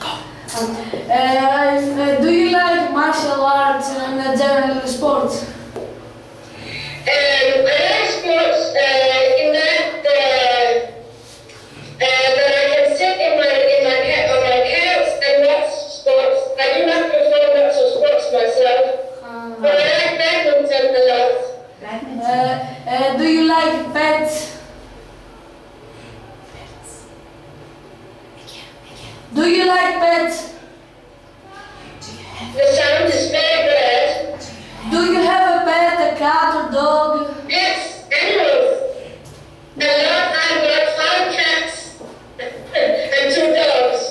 Um, uh, uh, do you like martial arts and uh, general sports? Um, I like sports uh, in that uh, uh, that I can sit in my in my ca- on my couch and watch sports. I do not perform lots of sports myself, but I like badminton a lot. Uh, uh, do you like pets? Do you like pets? The sound is very bad. Do you have a pet, a cat or dog? Yes, animals. A lot. I've five cats and two dogs.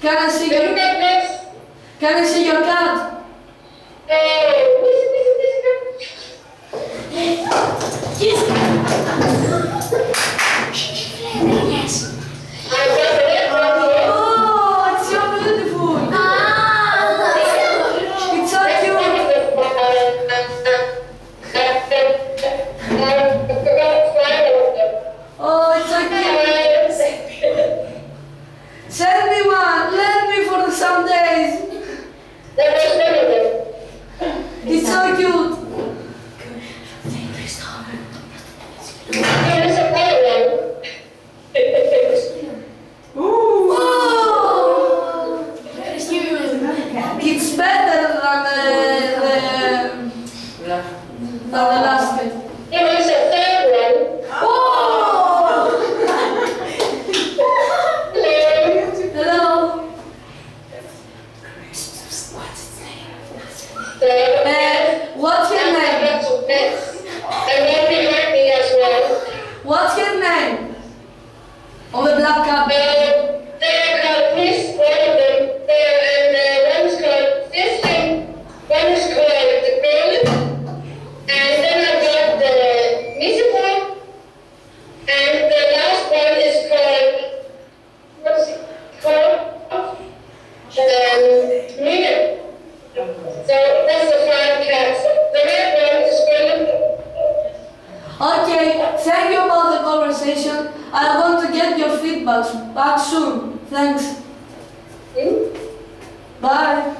Can I see Do you your this? Can I see your cat? Oh, it's better than uh, the, the, than the last thank you about the conversation. I want to get your feedback back soon. Thanks. Bye.